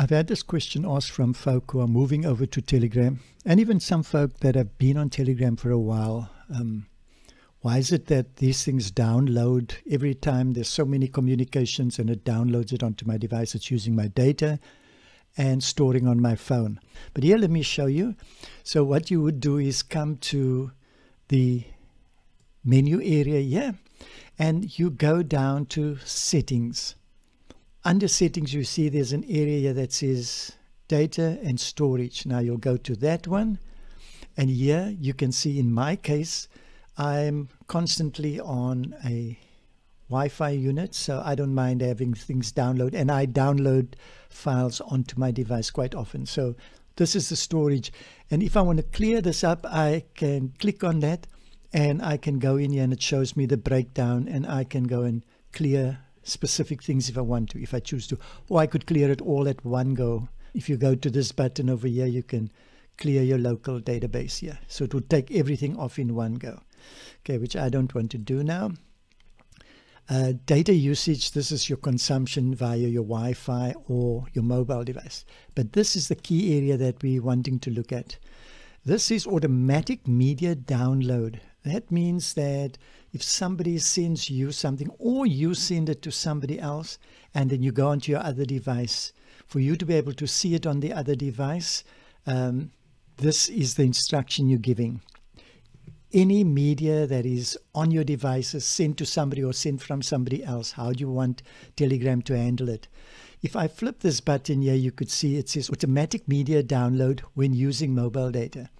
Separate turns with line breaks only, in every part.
I've had this question asked from folk who are moving over to Telegram, and even some folk that have been on Telegram for a while. Um, why is it that these things download every time there's so many communications and it downloads it onto my device? It's using my data and storing on my phone. But here, let me show you. So, what you would do is come to the menu area here and you go down to settings under settings, you see there's an area that says data and storage. Now you'll go to that one. And here you can see in my case, I'm constantly on a Wi-Fi unit, so I don't mind having things download. And I download files onto my device quite often. So this is the storage. And if I want to clear this up, I can click on that and I can go in here and it shows me the breakdown and I can go and clear specific things if I want to, if I choose to. Or I could clear it all at one go. If you go to this button over here, you can clear your local database here. So it would take everything off in one go. Okay, which I don't want to do now. Uh, data usage, this is your consumption via your Wi-Fi or your mobile device. But this is the key area that we're wanting to look at. This is automatic media download. That means that if somebody sends you something or you send it to somebody else and then you go onto your other device, for you to be able to see it on the other device, um, this is the instruction you're giving. Any media that is on your devices sent to somebody or sent from somebody else, how do you want Telegram to handle it? If I flip this button here, you could see it says automatic media download when using mobile data.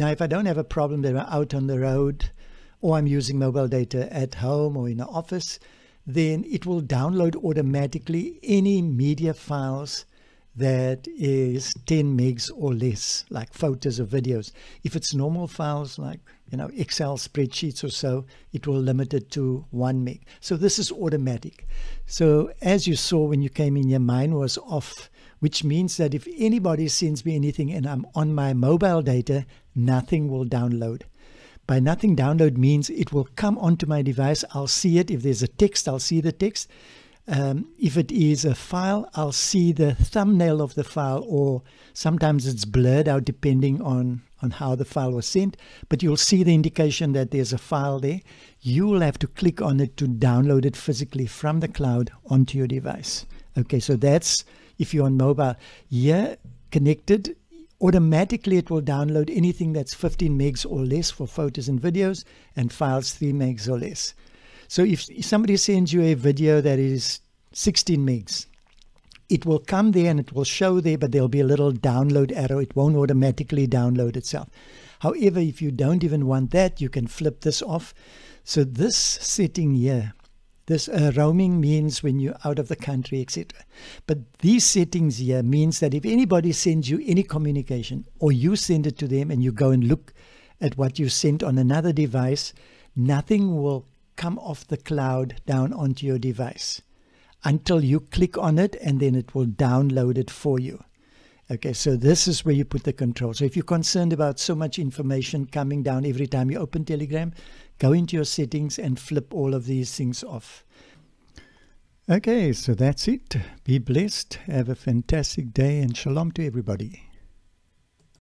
Now, if I don't have a problem that I'm out on the road or I'm using mobile data at home or in the office, then it will download automatically any media files that is 10 megs or less, like photos or videos. If it's normal files like you know Excel spreadsheets or so, it will limit it to one meg. So this is automatic. So as you saw when you came in, your mine was off which means that if anybody sends me anything and I'm on my mobile data, nothing will download. By nothing download means it will come onto my device. I'll see it. If there's a text, I'll see the text. Um, if it is a file, I'll see the thumbnail of the file, or sometimes it's blurred out depending on, on how the file was sent. But you'll see the indication that there's a file there. You will have to click on it to download it physically from the cloud onto your device. Okay, so that's if you're on mobile. Here, connected, automatically it will download anything that's 15 megs or less for photos and videos and files 3 megs or less. So if somebody sends you a video that is 16 megs, it will come there and it will show there, but there'll be a little download arrow. It won't automatically download itself. However, if you don't even want that, you can flip this off. So this setting here this uh, roaming means when you're out of the country, etc. But these settings here means that if anybody sends you any communication or you send it to them and you go and look at what you sent on another device, nothing will come off the cloud down onto your device until you click on it and then it will download it for you. Okay, so this is where you put the control. So if you're concerned about so much information coming down every time you open Telegram, go into your settings and flip all of these things off. Okay, so that's it. Be blessed. Have a fantastic day and shalom to everybody.